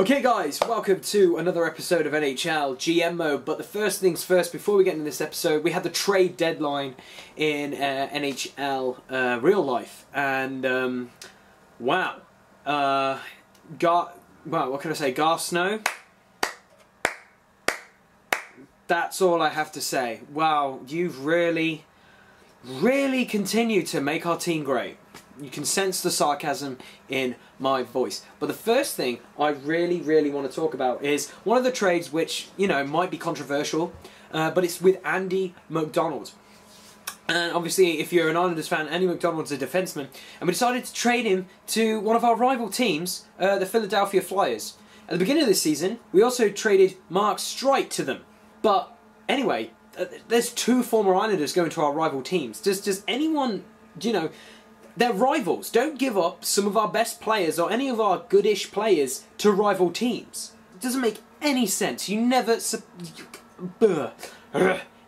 Okay guys, welcome to another episode of NHL GM Mode, but the first things first, before we get into this episode, we had the trade deadline in uh, NHL uh, real life, and um, wow, uh, Gar well, what can I say, Garth Snow? That's all I have to say. Wow, you've really, really continued to make our team great. You can sense the sarcasm in my voice. But the first thing I really, really want to talk about is one of the trades which, you know, might be controversial, uh, but it's with Andy MacDonald. And obviously, if you're an Islanders fan, Andy MacDonald's a defenseman, and we decided to trade him to one of our rival teams, uh, the Philadelphia Flyers. At the beginning of this season, we also traded Mark Streit to them. But anyway, uh, there's two former Islanders going to our rival teams. Does does anyone, you know, they're rivals. Don't give up some of our best players or any of our goodish players to rival teams. It doesn't make any sense. You never.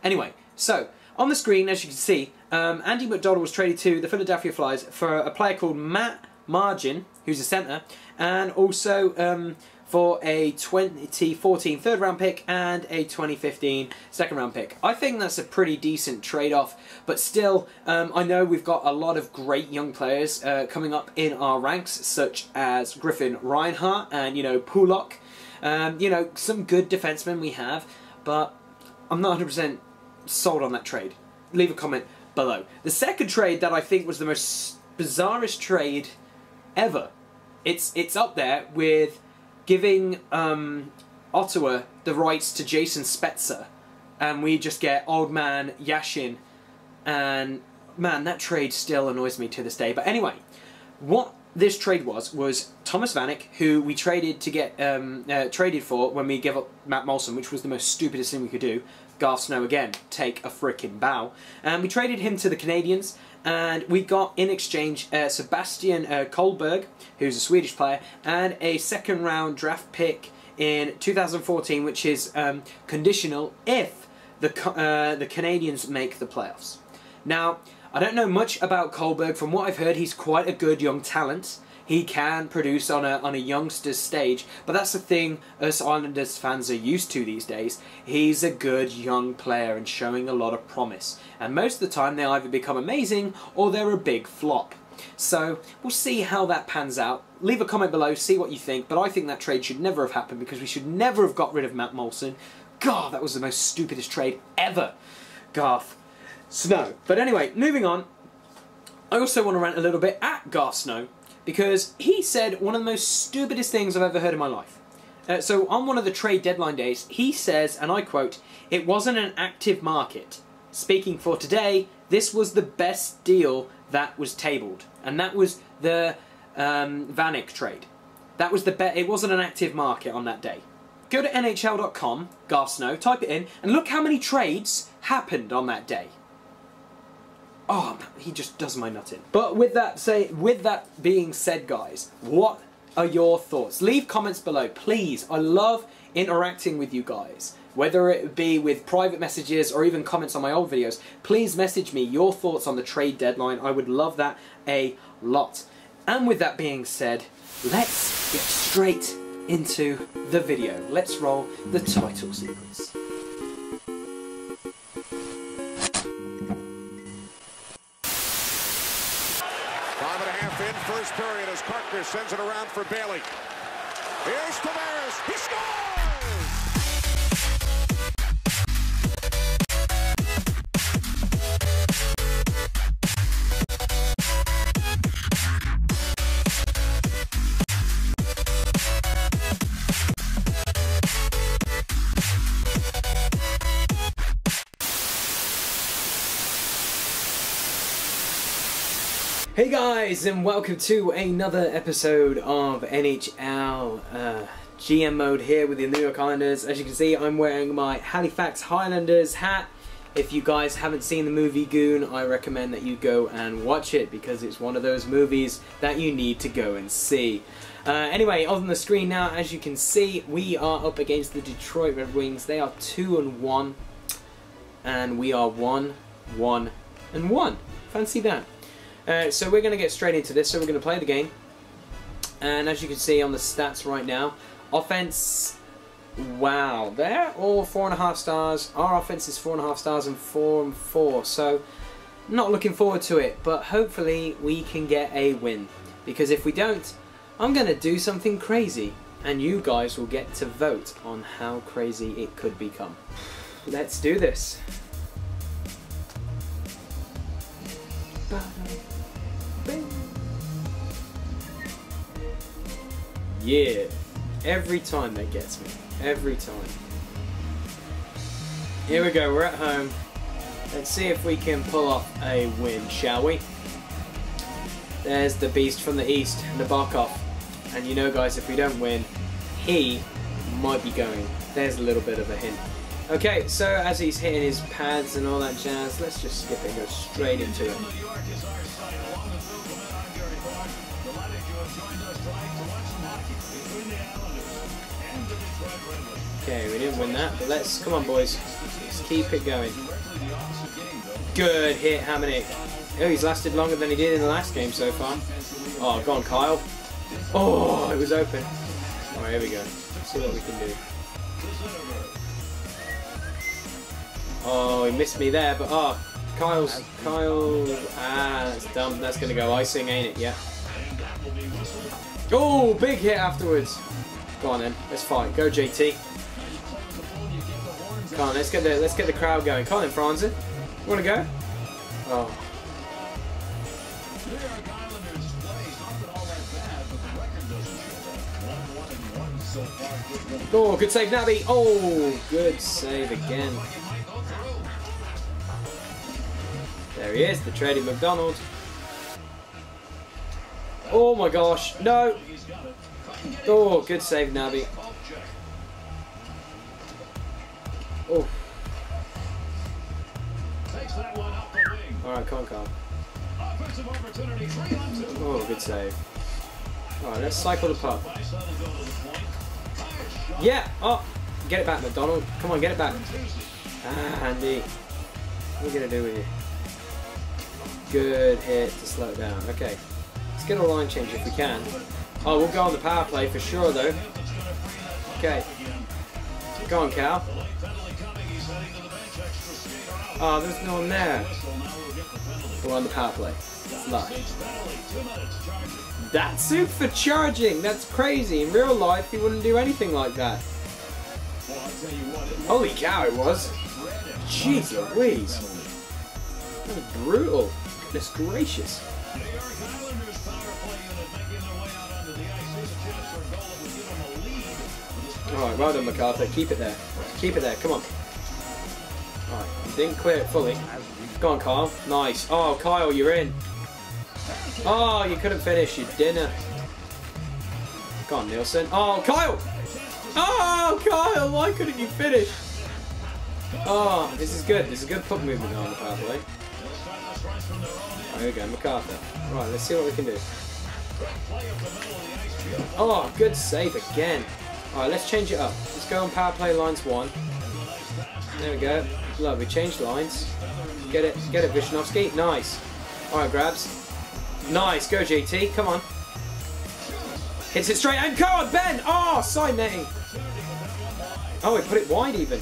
Anyway, so on the screen, as you can see, um, Andy MacDonald was traded to the Philadelphia Flyers for a player called Matt Mangene, who's a centre, and also um, for a 2014 third round pick and a 2015 second round pick. I think that's a pretty decent trade off, but still, um, I know we've got a lot of great young players uh, coming up in our ranks, such as Griffin Reinhart and, you know, Pulock. Um, you know, some good defensemen we have, but I'm not 100% sold on that trade. Leave a comment below. The second trade that I think was the most bizarrest trade ever. It's it's up there with giving um, Ottawa the rights to Jason Spezza, and we just get old man Yashin, and man, that trade still annoys me to this day. But anyway, what this trade was was Thomas Vanek, who we traded to get um, uh, traded for when we gave up Matt Moulson, which was the most stupidest thing we could do. Garth Snow again, take a frickin' bow, and we traded him to the Canadiens, and we got in exchange uh, Sebastian uh, Collberg, who's a Swedish player, and a second round draft pick in 2014, which is um, conditional if the uh, the Canadiens make the playoffs. Now, I don't know much about Collberg. From what I've heard, he's quite a good young talent he can produce on a on a youngster's stage. But that's the thing us Islanders fans are used to these days. He's a good young player and showing a lot of promise. And most of the time they either become amazing or they're a big flop. So we'll see how that pans out. Leave a comment below, see what you think. But I think that trade should never have happened because we should never have got rid of Matt Moulson. God, that was the most stupidest trade ever. Garth Snow. But anyway, moving on. I also want to rant a little bit at Garth Snow because he said one of the most stupidest things I've ever heard in my life. Uh, so on one of the trade deadline days, he says, and I quote, it wasn't an active market. Speaking for today, this was the best deal that was tabled. And that was the um, Vanek trade. That was the bet. It wasn't an active market on that day. Go to NHL.com, Garth Snow, type it in, and look how many trades happened on that day. Oh, he just does my nut in. But with that say, with that being said, guys, what are your thoughts? Leave comments below, please. I love interacting with you guys. Whether it be with private messages or even comments on my old videos, please message me your thoughts on the trade deadline. I would love that a lot. And with that being said, let's get straight into the video. Let's roll the title sequence. First period as Carter sends it around for Bailey. Here's Tavares. He scores! Hey guys, and welcome to another episode of NHL uh, GM mode here with the New York Islanders. As you can see, I'm wearing my Halifax Highlanders hat. If you guys haven't seen the movie Goon, I recommend that you go and watch it because it's one of those movies that you need to go and see. Uh, anyway, on the screen now, as you can see, we are up against the Detroit Red Wings. They are 2 and 1, and we are 1, 1, and 1. Fancy that. Uh, so we're going to get straight into this. So we're going to play the game. And as you can see on the stats right now, Offense, wow, they're all four and a half stars. Our offense is four and a half stars and four and four. So, not looking forward to it, but hopefully we can get a win. Because if we don't, I'm going to do something crazy, and you guys will get to vote on how crazy it could become. Let's do this. Yeah, every time that gets me. Every time. Here we go, we're at home. Let's see if we can pull off a win, shall we? There's the beast from the east, Nabokov. And you know guys, if we don't win, he might be going. There's a little bit of a hint. Okay, so as he's hitting his pads and all that jazz, let's just skip it and go straight into it. Okay, we didn't win that, but let's, come on boys, let's keep it going. Good hit, Hamonic. Oh, he's lasted longer than he did in the last game so far. Oh, go on, Kyle. Oh, it was open. Alright, here we go. Let's see what we can do. Oh, he missed me there, but oh, Kyle's, Kyle, ah, that's dumb. That's gonna go icing, ain't it? Yeah. Oh, big hit afterwards. Go on then, let's fight. Go JT. Come on, let's get the let's get the crowd going. Come on. Wanna go? Oh. Oh, good save, Naby. Oh, good save again. There he is, the trading MacDonald. Oh my gosh, no! Oh, good save, Naby. Alright, come on, Carl. Oh, good save. Alright, let's cycle the puck. Yeah! Oh! Get it back, MacDonald. Come on, get it back. Ah, Andy. What are we going to do with you? Good hit to slow down. Okay. Let's get a line change if we can. Oh, we'll go on the power play for sure, though. Okay. Go on, Cal. Oh, there's no one there. We're on the power play. Live. That's it for charging. That's crazy. In real life, he wouldn't do anything like that. Holy cow, it was. Jeez Louise. That was brutal. Goodness gracious. Alright, well done, MacArthur. Keep it there. Keep it there. Come on. Alright, didn't clear it fully. Go on, Kyle. Nice. Oh, Kyle, you're in. Oh, you couldn't finish your dinner. Go on, Nielsen. Oh, Kyle! Oh, Kyle, why couldn't you finish? Oh, this is good. This is a good foot movement on the pathway. There we go, MacArthur. Right, let's see what we can do. Oh, good save again. Alright, let's change it up. Let's go on power play lines one. There we go. Look, we changed lines. Get it, get it, Visnovsky. Nice. Alright, grabs. Nice, go JT, come on. Hits it straight and card, Benn! Ah, oh, side netting. Oh, we put it wide even.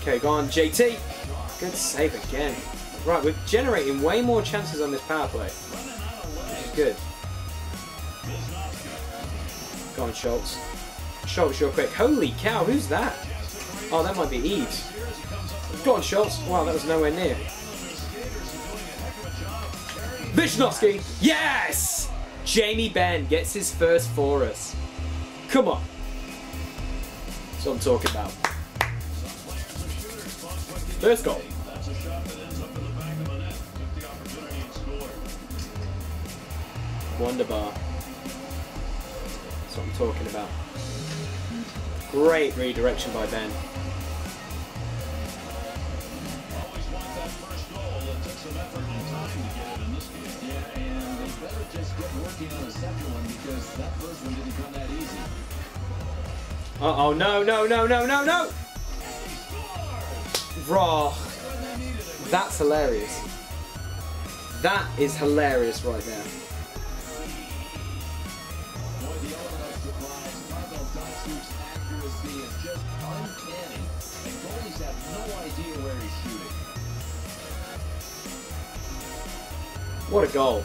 Okay, go on, JT. Good save again. Right, we're generating way more chances on this power play. Which is good. Go on, Schultz. Schultz, real quick. Holy cow, who's that? Oh, that might be Eaves. Go on, Schultz. Wow, that was nowhere near. Visnovsky! Yes! Jamie Benn gets his first for us. Come on. That's what I'm talking about. First goal. Wonderbar. That's what I'm talking about. Great redirection by Benn. on second one because that first one didn't come that easy. Uh oh, no, no, no, no, no, no! Raw. That's hilarious. That is hilarious right there. What a goal.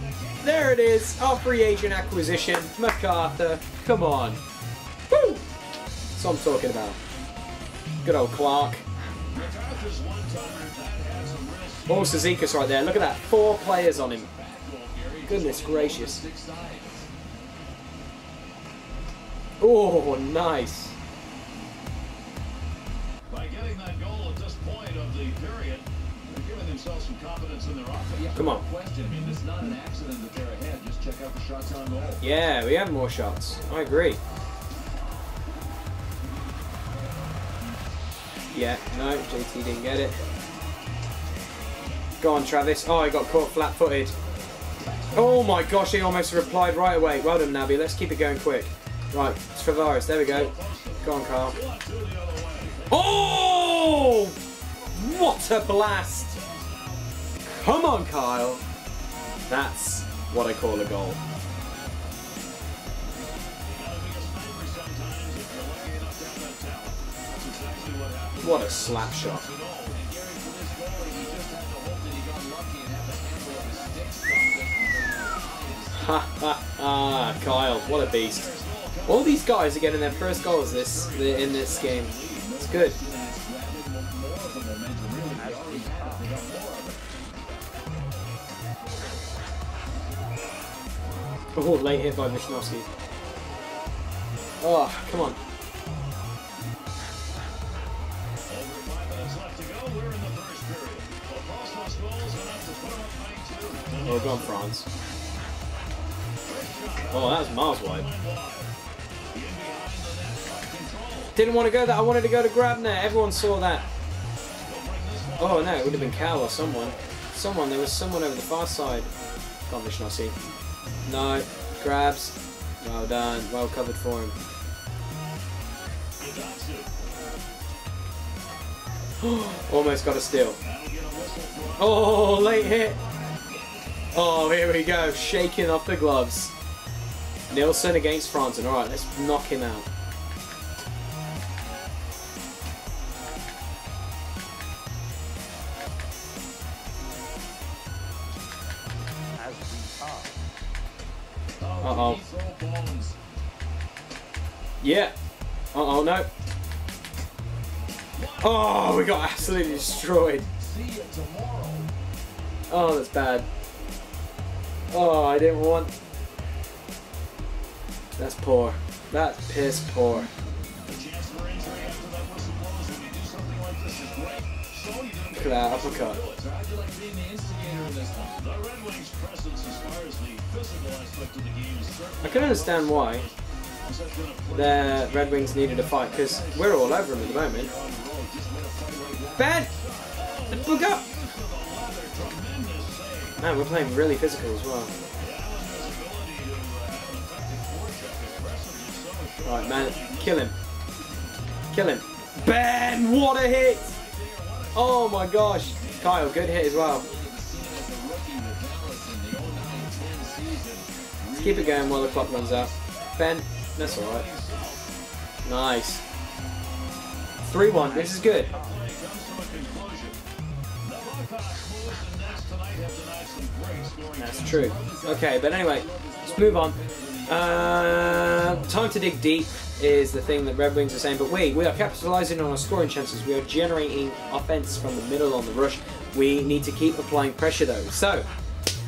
There it is, our free agent acquisition. MacArthur. Come on. Woo! That's what I'm talking about. Good old Clark. Real Oh, Cizikas right there. Look at that. Four players on him. Goodness gracious. Oh, nice. By getting that goal at this point of the period, themselves some confidence in their offense. Yeah, Come on. question. I mean, it's not an accident that they're ahead. Just check out the shots on goal. Yeah, we have more shots. I agree. Yeah, no, JT didn't get it. Go on, Travis. Oh, he got caught flat-footed. Oh my gosh, he almost replied right away. Well done, Naby. Let's keep it going quick. Right, it's Tavares. There we go. Go on, Carl. One, two the other way. Oh! What a blast! Come on, Kyle. That's what I call a goal. What a slap shot. Ha ha ha! Kyle, what a beast. All these guys are getting their first goals this in this game. It's good. Oh, late hit by Visnovsky. Oh, ah, come on. Over five minutes left to go. We're in the first period. Well, Boston's goals enough to put them up 9-2. Oh, go on, France. Oh, that was miles wide. Didn't want to go there. I wanted to go to Grabner. Everyone saw that. Oh no, it would have been Cal or someone. Someone. There was someone over the far side. Go on, Visnovsky. No. Grabs. Well done. Well covered for him. Almost got a steal. Oh, late hit. Oh, here we go. Shaking off the gloves. Nielsen against Franzen. Alright, let's knock him out. Uh-oh, no. Oh, we got absolutely destroyed. Oh, that's bad. Oh, I didn't want... That's poor. That's piss poor. Look at that uppercut. I can understand why the Red Wings needed a fight, because we're all over them at the moment. Benn! Look up! Man, we're playing really physical as well. Right, man, kill him. Kill him. Benn, what a hit! Oh my gosh. Kyle, good hit as well. Let's keep it going while the clock runs out. Benn, that's alright. Nice. 3-1, this is good. That's true. Okay, but anyway, let's move on. Uh, time to dig deep is the thing that Red Wings are saying, but we, we are capitalising on our scoring chances. We are generating offence from the middle on the rush. We need to keep applying pressure though. So,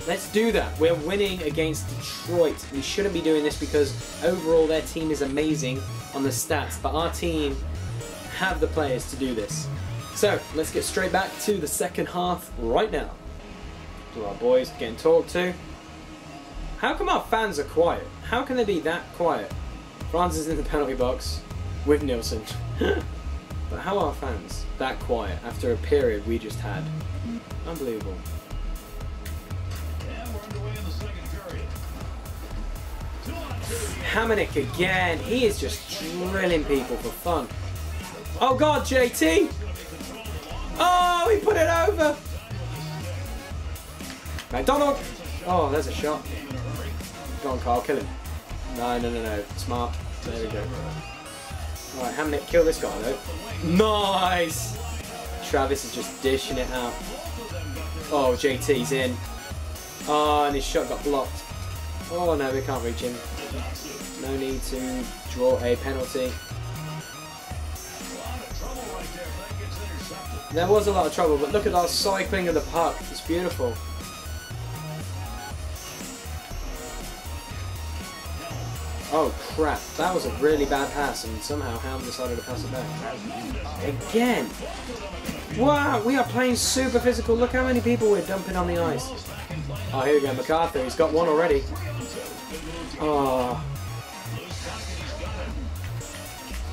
let's do that. We're winning against Detroit. We shouldn't be doing this because overall their team is amazing on the stats, but our team have the players to do this. So, let's get straight back to the second half right now. To our boys getting talked to. How come our fans are quiet? How can they be that quiet? Franz is in the penalty box with Nielsen. but how are fans that quiet after a period we just had? Unbelievable. Hamonic again. He is just drilling people for fun. Oh God, JT! Oh, he put it over. McDonald. Oh, there's a shot. Go on, Carl, kill him. No, no, no, no. Smart. There we go. Alright, Hamonic, kill this guy though. Nice! Travis is just dishing it out. Oh, JT's in. Oh, and his shot got blocked. Oh no, we can't reach him. No need to draw a penalty. There was a lot of trouble, but look at our cycling of the puck. It's beautiful. Oh crap, that was a really bad pass and somehow Ham decided to pass it back. Again! Wow, we are playing super physical. Look how many people we're dumping on the ice. Oh, here we go, MacArthur. He's got one already. Oh.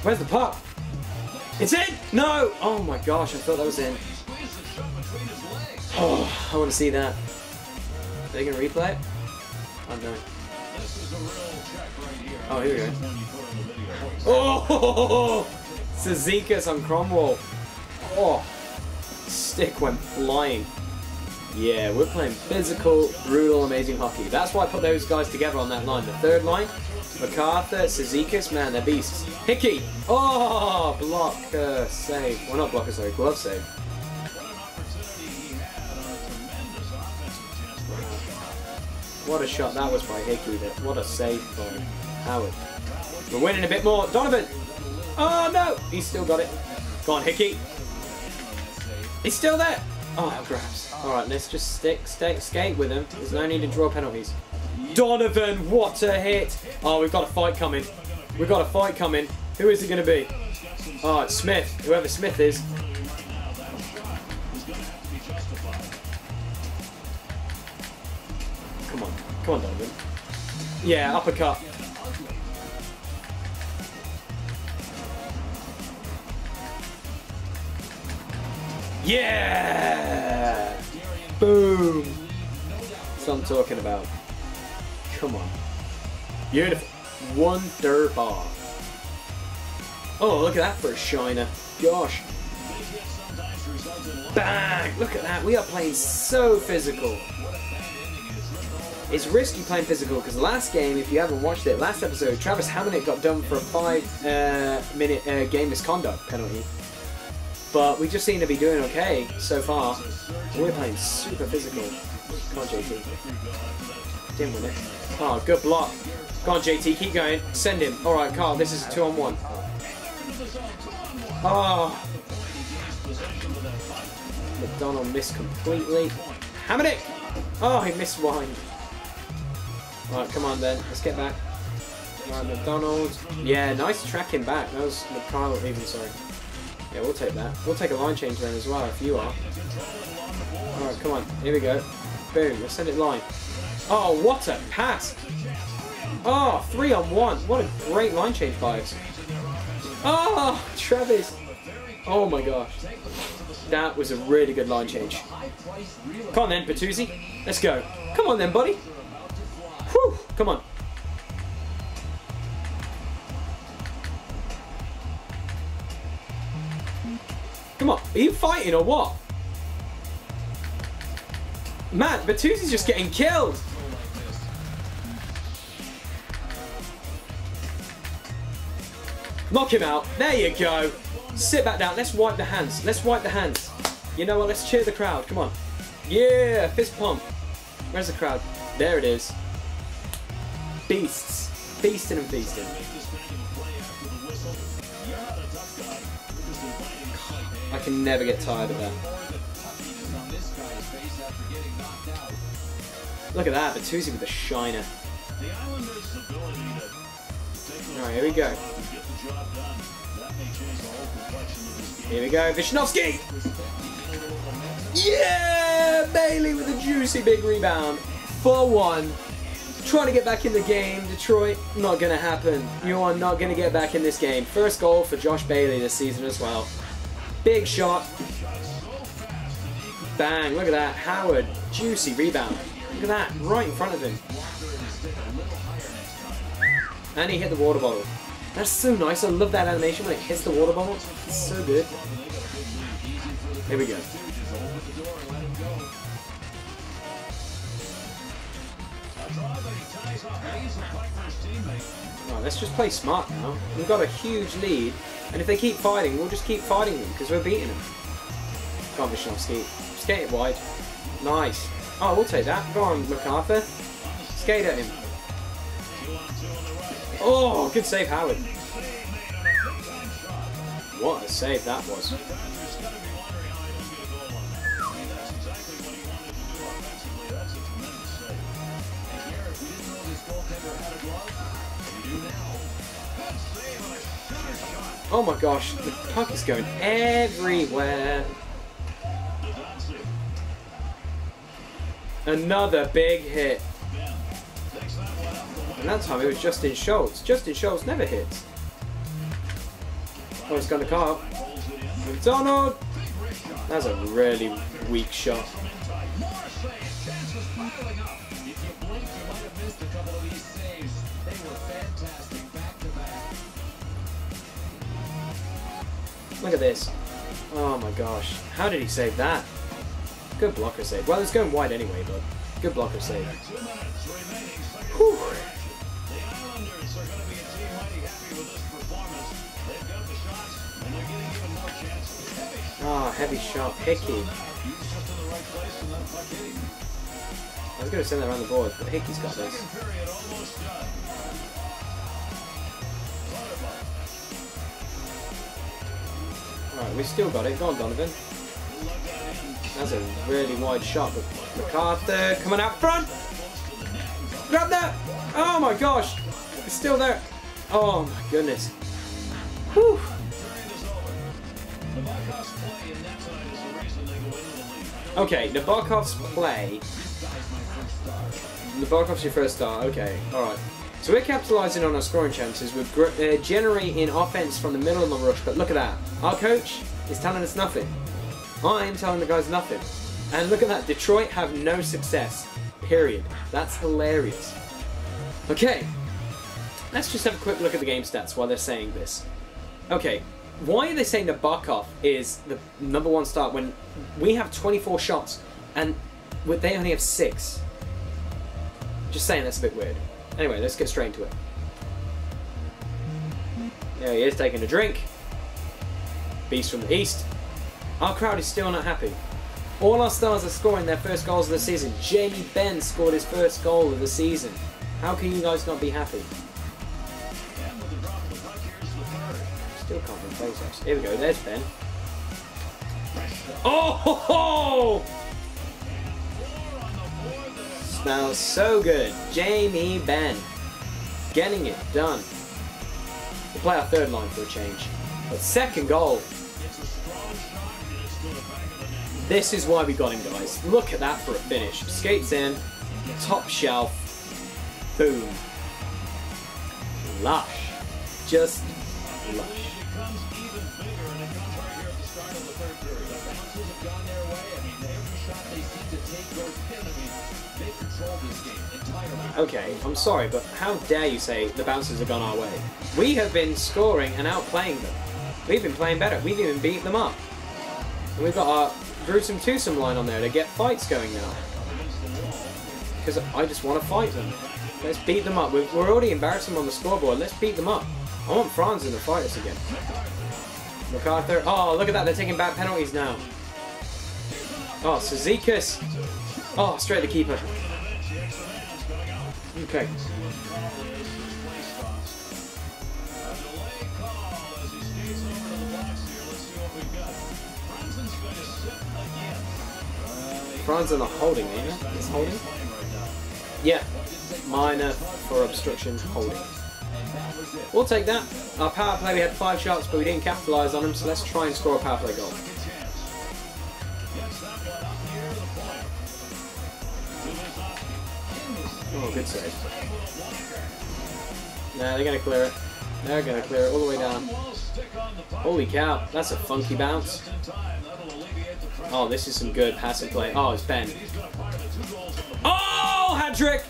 Where's the puck? It's in! No! Oh my gosh, I thought that was in. Oh, I want to see that. Are they going to replay it? Oh no. Oh, here we go. Oh! Cizikas on Kronwall. Oh! Stick went flying. Yeah, we're playing physical, brutal, amazing hockey. That's why I put those guys together on that line. The third line, MacArthur, Cizikas, man, they're beasts. Hickey! Oh! Block save. Well, not blocker, save, glove save. What a shot that was by Hickey. What a save by Howard. We're winning a bit more. Donovan! Oh no! He's still got it. Go on, Hickey. He's still there. Oh, grabs. Alright, let's just stick, stick, skate with him. There's no need to draw penalties. Donovan, what a hit! Oh, we've got a fight coming. We've got a fight coming. Who is it going to be? Oh, it's Smith. Whoever Smith is. Come on. Come on, Donovan. Yeah, uppercut. Yeah! Boom! That's what I'm talking about. Come on. Beautiful. Wonderbar. Oh, look at that for a shiner. Gosh. Bang! Look at that. We are playing so physical. It's risky playing physical because last game, if you haven't watched it, last episode, Travis Hamonic got done for a five uh, minute uh, game misconduct penalty. But we just seem to be doing okay so far. We're playing super physical. Come on, JT. It. Oh, good block. Go on, JT, keep going. Send him. Alright, Carl, this is a two on one. Oh. McDonald missed completely. Hamonic! Oh, he missed wide. Alright, come on then. Let's get back. Alright, McDonald. Yeah, nice tracking back. That was McCarl even, sorry. Yeah, we'll take that. We'll take a line change then as well, if you are. Alright, come on. Here we go. Boom, let's send it line. Oh, what a pass! Oh, three on one. What a great line change by. Oh, Travis. Oh my gosh. That was a really good line change. Come on then, Bertuzzi. Let's go. Come on then, buddy. Whew, come on. Come on. Are you fighting or what? Man, Bertuzzi's just getting killed. Knock him out. There you go. Sit back down. Let's wipe the hands. Let's wipe the hands. You know what? Let's cheer the crowd. Come on. Yeah, fist pump. Where's the crowd? There it is. Beasts. Feasting and feasting. I can never get tired of that. Look at that, Bertuzzi with the shiner. Alright, here we go. Here we go, Visnovsky! Yeah! Bailey with a juicy big rebound. 4-1. Trying to get back in the game, Detroit. Not gonna happen. You are not gonna get back in this game. First goal for Josh Bailey this season as well. Big shot. Bang, look at that. Howard, juicy rebound. Look at that, right in front of him. And he hit the water bottle. That's so nice. I love that animation when it hits the water bottle. It's so good. Here we go. Let's just play smart now. We've got a huge lead, and if they keep fighting, we'll just keep fighting them because we're beating them. Come on, Visnovsky. Skate it wide. Nice. Oh, we'll take that. Go on, MacArthur. Skate at him. Oh, good save, Howard. What a save that was. Oh my gosh, the puck is going everywhere. Another big hit. And that time it was Justin Schultz. Justin Schultz never hits. Oh, it's gone to Carl. McDonald! That's a really weak shot. Look at this. Oh my gosh. How did he save that? Good blocker save. Well, it's going wide anyway, but good blocker save. Heavy shot. Hickey. I was going to send that around the board, but Hickey's got this. Alright, we still got it. Go on, Donovan. That's a really wide shot, but MacArthur coming out front! Grab that! Oh my gosh! It's still there. Oh my goodness. Okay, Nabokov's play. Nabokov's your first star. Okay, alright. So we're capitalising on our scoring chances. We're uh, generating offense from the middle of the rush, but look at that. Our coach is telling us nothing. I'm telling the guys nothing. And look at that. Detroit have no success. Period. That's hilarious. Okay. Let's just have a quick look at the game stats while they're saying this. Okay. Why are they saying that Barkov is the number one start when we have 24 shots and they only have six? Just saying that's a bit weird. Anyway, let's get straight into it. There he is taking a drink. Beast from the East. Our crowd is still not happy. All our stars are scoring their first goals of the season. Jamie Benn scored his first goal of the season. How can you guys not be happy? Still can't win face Here we go, there's Benn. Oh ho ho! Smells so good. Jamie Benn. Getting it done. We'll play our third line for a change. But second goal. This is why we got him, guys. Look at that for a finish. Skates in, top shelf, boom. Lush. Just Okay, I'm sorry, but how dare you say the bouncers have gone our way? We have been scoring and outplaying them. We've been playing better. We've even beat them up. And we've got our gruesome twosome line on there to get fights going now. Because I just want to fight them. Let's beat them up. We're already embarrassing them on the scoreboard. Let's beat them up. I want Franz in the fight us again. MacArthur. Oh, look at that. They're taking bad penalties now. Oh, Cizikas. Oh, straight to keeper. Okay. Franz in the holding, ain't it? It's holding? Yeah. Minor for obstruction holding. We'll take that. Our power play, we had five shots, but we didn't capitalise on them, so let's try and score a power play goal. Oh, good save. Nah, they're gonna clear it. They're gonna clear it all the way down. Holy cow, that's a funky bounce. Oh, this is some good passing play. Oh, it's Benn. Oh, hat trick!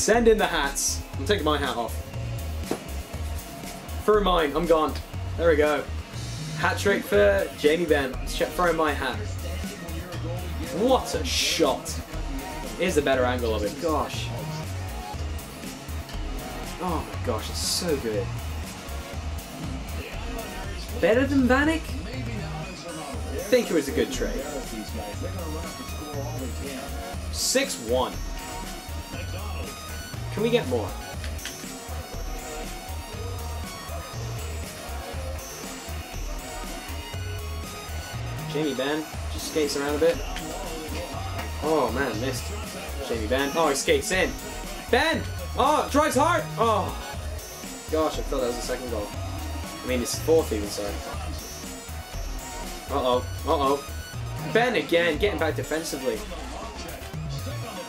Send in the hats. I'm taking my hat off. Throw mine, I'm gone. There we go. Hat trick for Jamie Benn. Throw my hat. What a shot. Here's the better angle of it. Gosh. Oh my gosh, it's so good. Better than Vanek? I think it was a good trade. 6-1. Can we get more? Jamie Benn just skates around a bit. Oh man, missed. Jamie Benn. Oh, he skates in. Benn! Oh, drives hard! Oh. Gosh, I thought that was the second goal. I mean, it's fourth even, sorry. Uh-oh. Uh-oh. Benn again, getting back defensively.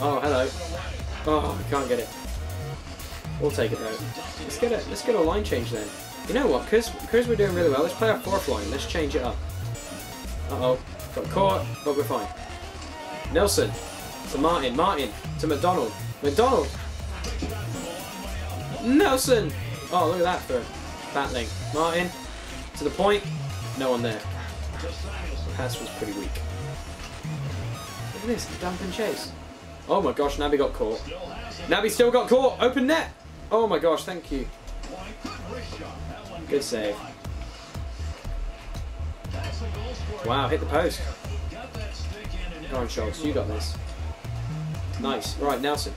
Oh, hello. Oh, I can't get it. We'll take it though. Let's get a let's get a line change then. You know what? Because because we're doing really well, let's play our fourth line. Let's change it up. Uh oh, got caught, but we're fine. Nelson to Martin, Martin to McDonald, McDonald. Nelson. Oh, look at that for battling. Martin to the point. No one there. The pass was pretty weak. Look at this, dump and chase. Oh my gosh, Naby got caught. Naby still got caught. Open net. Oh my gosh, thank you. Good save. Wow, hit the post. Come on, Schultz, you got this. Nice. Right, Nelson.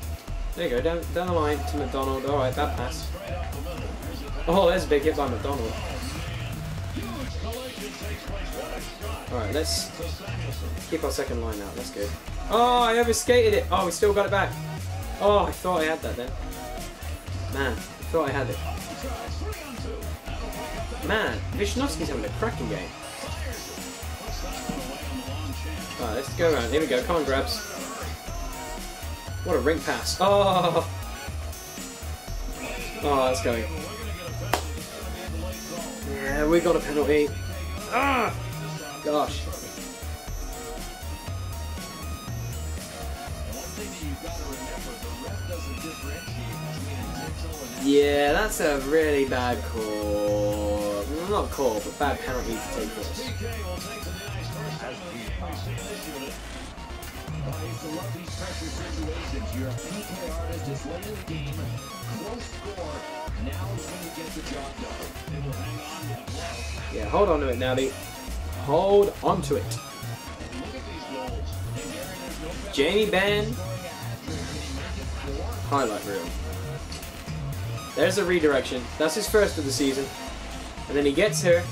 There you go, down, down the line to McDonald. Alright, that pass. Oh, there's a big hit by McDonald. Alright, let's keep our second line out. That's good. Oh, I overskated it. Oh, we still got it back. Oh, I thought I had that then. Man, I thought I had it. Man, Visnovsky's having a cracking game. Alright, let's go around. Here we go. Come on, grabs. What a ring pass. Oh! Oh, that's going. Yeah, we got a penalty. Ah! Gosh. Yeah, that's a really bad call. Not call, but bad penalty to take for us. I used to love these pressure situations. You're a PK artist, it's late in the game, close score. Now is when you get the job done. Yeah, hold on to it, Naby. Hold on to it. Jamie Benn. Highlight reel. There's a redirection. That's his first of the season. And then he gets here.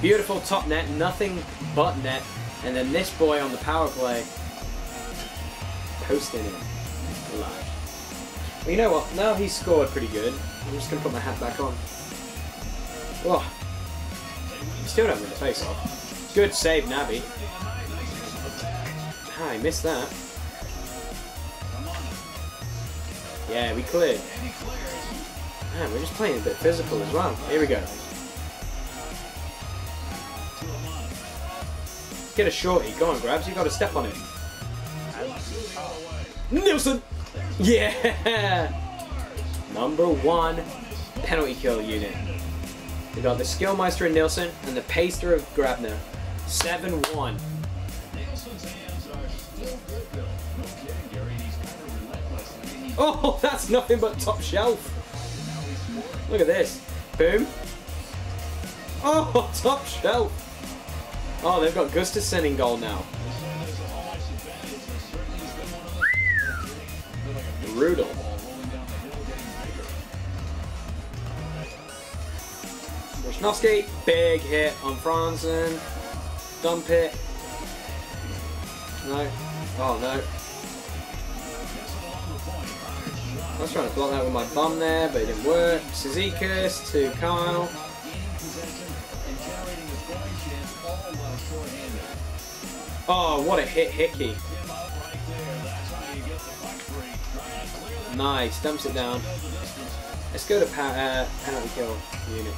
Beautiful top net, nothing but net. And then this boy on the power play. Posting it. Live. Well, you know what? Now he's scored pretty good. I'm just going to put my hat back on. Oh. Still don't win the face off. Good save, Naby. Ah, I missed that. Yeah, we cleared. Man, we're just playing a bit physical as well. Here we go. Get a shorty. Go on, Grabs. you got to step on it. Nielsen! Yeah! Number one penalty kill unit. We got the Skillmeister in Nielsen and the Paster of Grabner. 7-1. Oh, that's nothing but top shelf. Look at this. Boom. Oh, top shelf. Oh, they've got Gustavsson in goal now. Brutal. Visnovsky, big hit on Franzen. Dump it. No. Oh no. I was trying to block that with my bum there, but it didn't work. Cizikas to Kyle. Oh, what a hit, Hickey. Nice, dumps it down. Let's go to uh, penalty kill unit.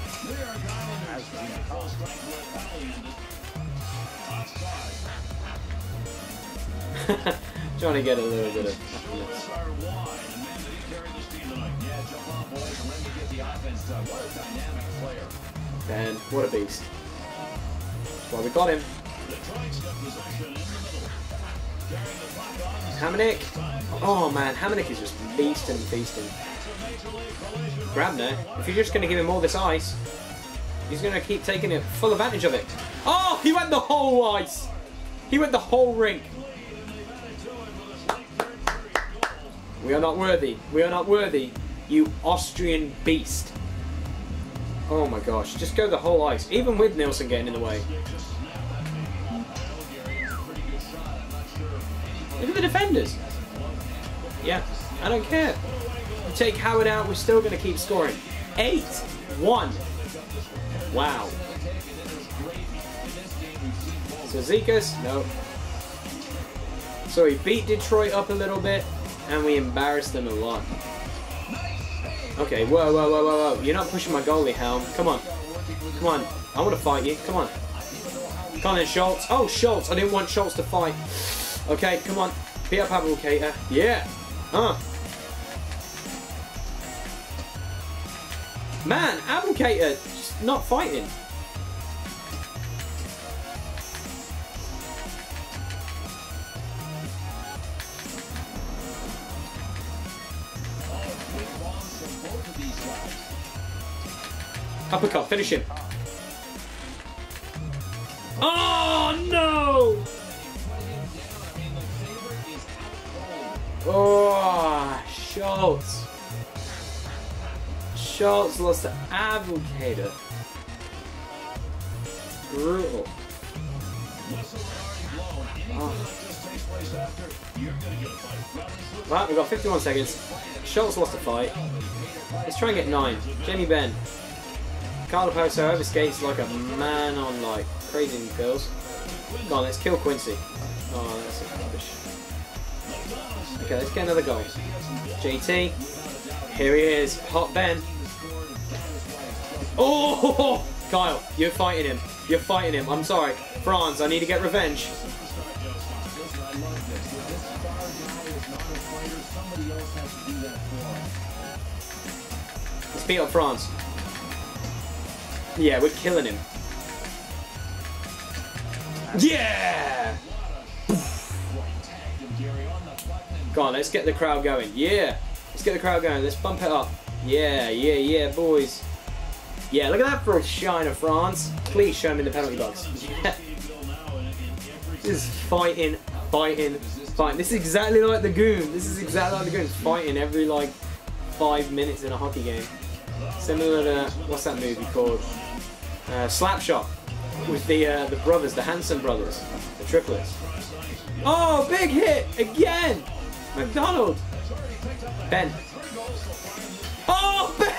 Trying to get a little bit of happiness. The offense done. What a dynamic player. What a beast. Why we got him. Hamonic. Oh man, Hamonic is just beasting and league. Grabner, if you're just going to give him all this ice, he's going to keep taking it full advantage of it. Oh, he went the whole ice. He went the whole rink. We are not worthy. We are not worthy. You Austrian beast. Oh my gosh, just go the whole ice, even with Nielsen getting in the way. Look at the defenders. Yeah, I don't care. You take Howard out, we're still going to keep scoring. 8 1. Wow. Cizikas, no. So we beat Detroit up a little bit, and we embarrassed them a lot. Okay, whoa, whoa, whoa, whoa, whoa. You're not pushing my goalie, Helm. Come on. Come on. I want to fight you. Come on. Come on Schultz. Oh, Schultz. I didn't want Schultz to fight. Okay, come on. Beat up Abdelkader. Yeah. Huh. Man, Abdelkader just not fighting. Uppercut, finish him. Oh no! Oh, Schultz. Schultz lost to Abdelkader. Brutal. Oh. Well, we've got 51 seconds. Schultz lost the fight. Let's try and get 9. Jamie Benn. Kyle Okposo overskates like a man on like crazy pills. Go on, let's kill Quincey. Oh, that's rubbish. Okay, let's get another goal. JT. Here he is. Hot Benn. Oh! Kyle, you're fighting him. You're fighting him. I'm sorry. Franz, I need to get revenge. Beat up France. Yeah, we're killing him. Yeah! Go on, let's get the crowd going. Yeah! Let's get the crowd going. Let's bump it up. Yeah, yeah, yeah, boys. Yeah, look at that for a shine of France. Please show me the penalty box. Yeah. This is fighting, fighting, fighting. This is exactly like the Goon. This is exactly like the Goon. Fighting every like five minutes in a hockey game. Similar to what's that movie called? Uh, Slapshot with the uh, the brothers, the Hanson brothers, the triplets. Oh, big hit again! MacDonald. Benn. Oh, Benn!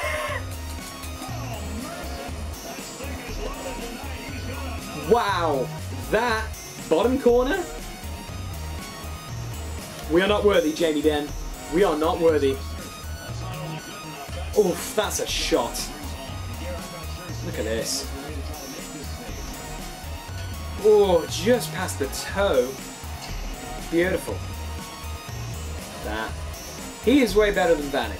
Wow, that bottom corner. We are not worthy, Jamie Benn. We are not worthy. Oof, that's a shot. Look at this. Oh, just past the toe. Beautiful. That. He is way better than Vanek.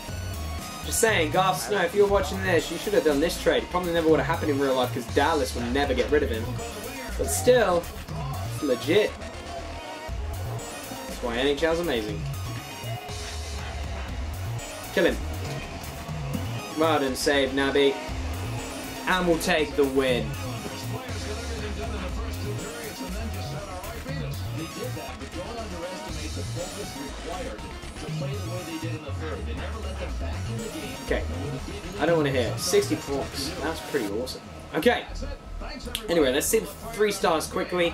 Just saying, Garth Snow, if you're watching this, you should have done this trade. Probably never would have happened in real life because Dallas would never get rid of him. But still, legit. That's why NHL's amazing. Kill him. Done, save Naby. And we'll take the win. Okay. I don't want to hear. 60 points. That's pretty awesome. Okay. Anyway, let's see the three stars quickly.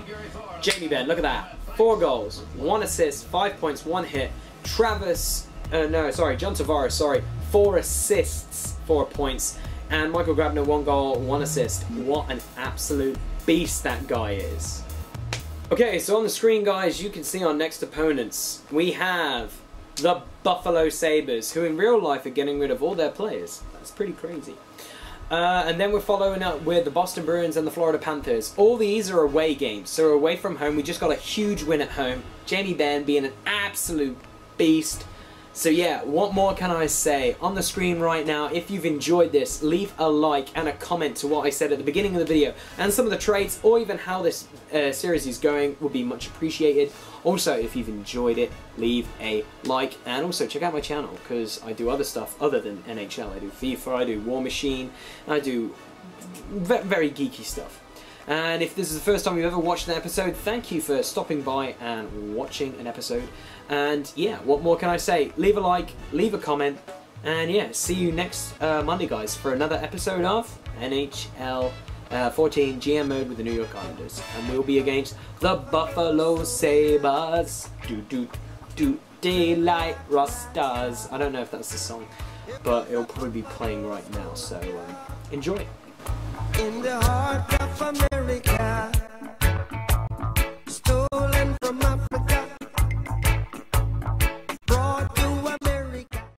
Jamie Benn, look at that. Four goals, one assist, five points, one hit. Travis, uh, no, sorry, John Tavares, sorry, four assists, four points. And Michael Grabner, one goal, one assist. What an absolute beast that guy is. Okay, so on the screen, guys, you can see our next opponents. We have the Buffalo Sabres, who in real life are getting rid of all their players. That's pretty crazy. Uh, and then we're following up with the Boston Bruins and the Florida Panthers. All these are away games, so away from home. We just got a huge win at home. Jamie Benn being an absolute beast. So yeah, what more can I say? On the screen right now, if you've enjoyed this, leave a like and a comment to what I said at the beginning of the video. And some of the traits, or even how this uh, series is going, would be much appreciated. Also, if you've enjoyed it, leave a like. And also, check out my channel, because I do other stuff other than NHL. I do FIFA, I do War Machine, I do very geeky stuff. And if this is the first time you've ever watched an episode, thank you for stopping by and watching an episode. And yeah, what more can I say? Leave a like, leave a comment, and yeah, see you next uh, Monday, guys, for another episode of NHL uh, 14 GM mode with the New York Islanders. And we'll be against the Buffalo Sabres. Do do do daylight rosters. I don't know if that's the song, but it'll probably be playing right now. So um, enjoy. In the heart of America, stolen from my